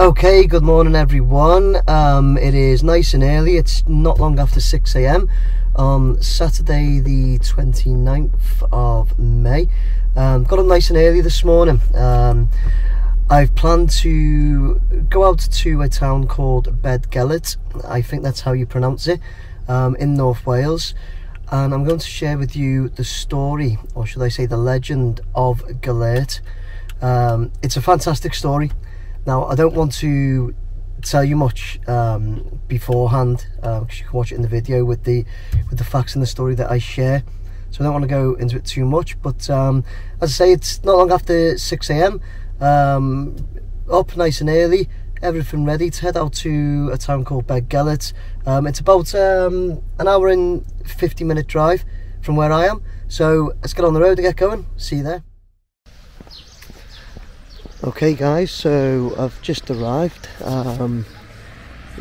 Okay, good morning everyone. Um, it is nice and early. It's not long after 6am on Saturday the 29th of May. Um, got up nice and early this morning. Um, I've planned to go out to a town called Beddgelert. I think that's how you pronounce it, um, in North Wales. And I'm going to share with you the story, or should I say the legend of Gelert. Um, it's a fantastic story. Now, I don't want to tell you much um, beforehand because uh, you can watch it in the video with the with the facts and the story that I share. So I don't want to go into it too much. But um, as I say, it's not long after 6 a.m. Um, up nice and early, everything ready to head out to a town called Beddgelert. Um, it's about um, an hour and 50 minute drive from where I am. So let's get on the road and get going. See you there. Okay guys, so I've just arrived. Um,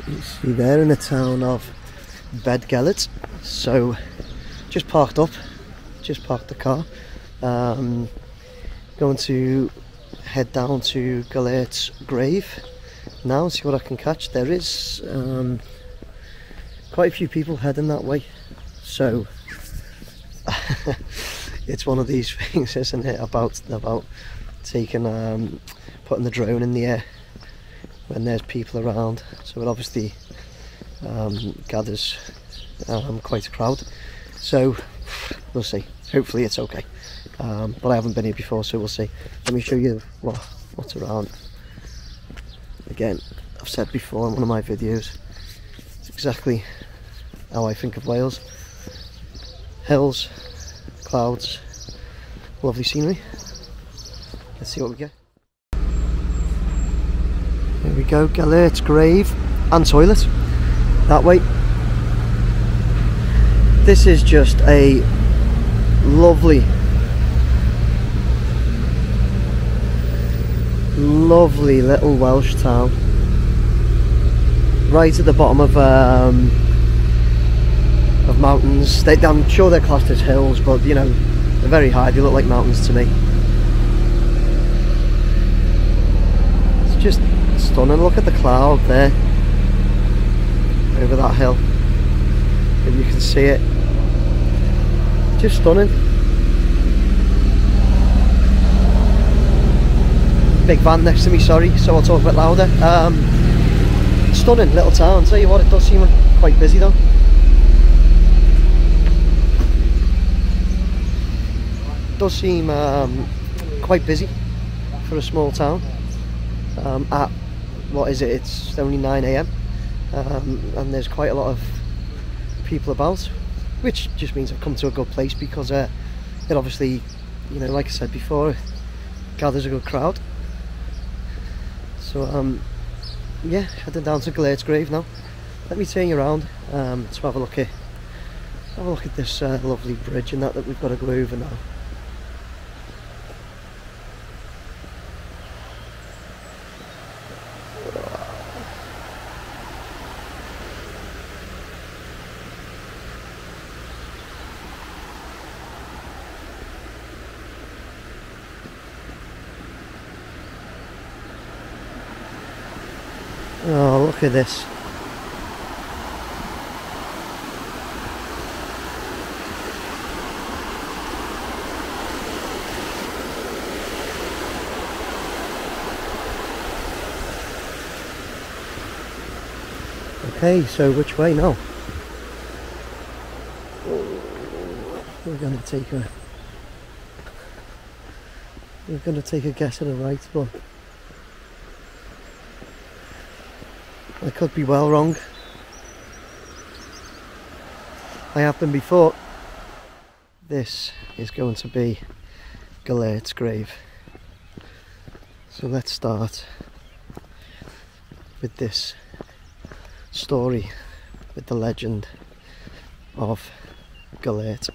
you see there in the town of Beddgelert. So just parked up, just parked the car. Um, going to head down to Gelert's grave now and see what I can catch. There is um, quite a few people heading that way. So it's one of these things, isn't it? About about taking um, putting the drone in the air when there's people around. So it obviously um, gathers um, quite a crowd. So we'll see. Hopefully it's okay. Um, but I haven't been here before so we'll see. Let me show you what, what's around. Again I've said before in one of my videos it's exactly how I think of Wales hills clouds lovely scenery see what we get here we go, Gelert's grave and toilet. That way. This is just a lovely, lovely little Welsh town. Right at the bottom of um, of mountains. They, I'm sure they're classed as hills, but you know, they're very high. They look like mountains to me. It's just stunning. Look at the cloud there over that hill. If you can see it. Just stunning. Big van next to me, sorry, so I'll talk a bit louder. Um, stunning little town. Tell you what, it does seem quite busy though. Does seem um, quite busy for a small town um, at what is it it's only 9am um, and there's quite a lot of people about which just means I've come to a good place because uh, it obviously you know like I said before gathers a good crowd. So um, yeah heading down to Gelert's grave now. Let me turn you around um, to have a look at have a look at this uh, lovely bridge and that that we've got to go over now Oh, look at this. Okay, so which way now? We're going to take a we're going to take a guess at a right, but I could be well wrong. I have been before. This is going to be Gelert's grave. So let's start with this story, with the legend of Gelert.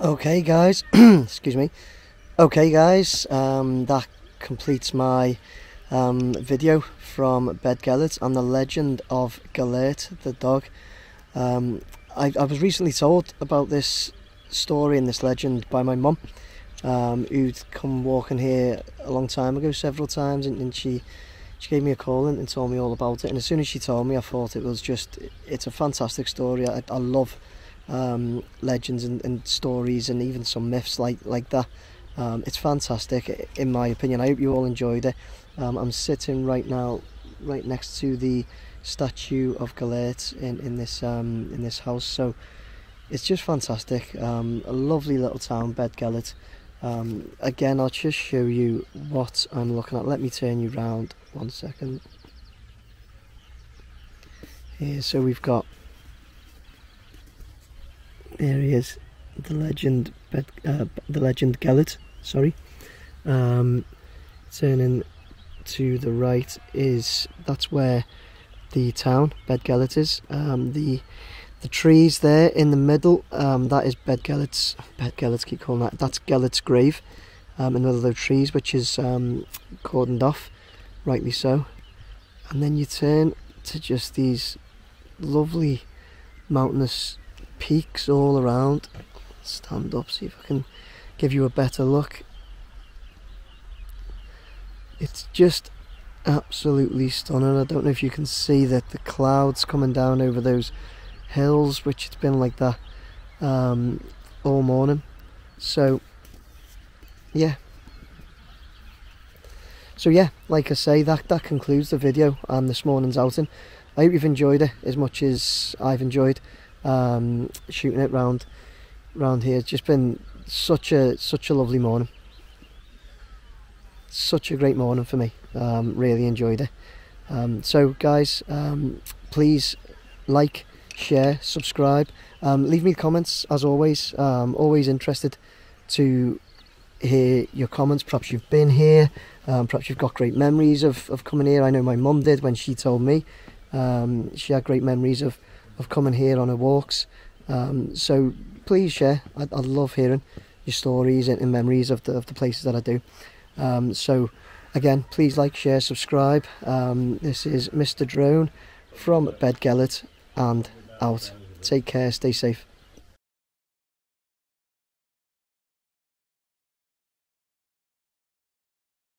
Okay guys, excuse me. Okay guys, um, that completes my um, video from Beddgelert and the legend of Gelert the dog. Um, I, I was recently told about this story and this legend by my mum um, who'd come walking here a long time ago several times and, and she she gave me a call and, and, told me all about it and as soon as she told me I thought it was just it's a fantastic story I, I love um, legends and, and stories and even some myths like like that. Um, it's fantastic in my opinion. I hope you all enjoyed it. Um, I'm sitting right now right next to the statue of Gelert in, in this um, in this house. So it's just fantastic. Um, a lovely little town Beddgelert um, again I'll just show you what I'm looking at. Let me turn you round one second. Here so we've got is the legend uh, the legend Gelert sorry um, turning to the right is that's where the town Beddgelert is. Um, the the trees there in the middle um, that is Beddgelert's keep calling that that's Gelert's grave. Um, another of those trees which is um, cordoned off rightly so. And then you turn to just these lovely mountainous peaks all around. Stand up see if I can give you a better look. It's just absolutely stunning. I don't know if you can see that the clouds coming down over those hills which it's been like that um, all morning. So yeah. So yeah like I say that that concludes the video and this morning's outing. I hope you've enjoyed it as much as I've enjoyed um, shooting it round round here it's just been such a such a lovely morning such a great morning for me um, really enjoyed it um, so guys um, please like share, subscribe. Um, leave me comments as always. Um, always interested to hear your comments. Perhaps you've been here. Perhaps you've got great memories of, of coming here. I know my mum did when she told me. She had great memories of, of coming here on her walks. Um, so please share. I, I love hearing your stories and, and, memories of the, of the places that I do. Um, so again, please like, share, subscribe. this is Mr. Drone from Beddgelert and out. Take care, stay safe.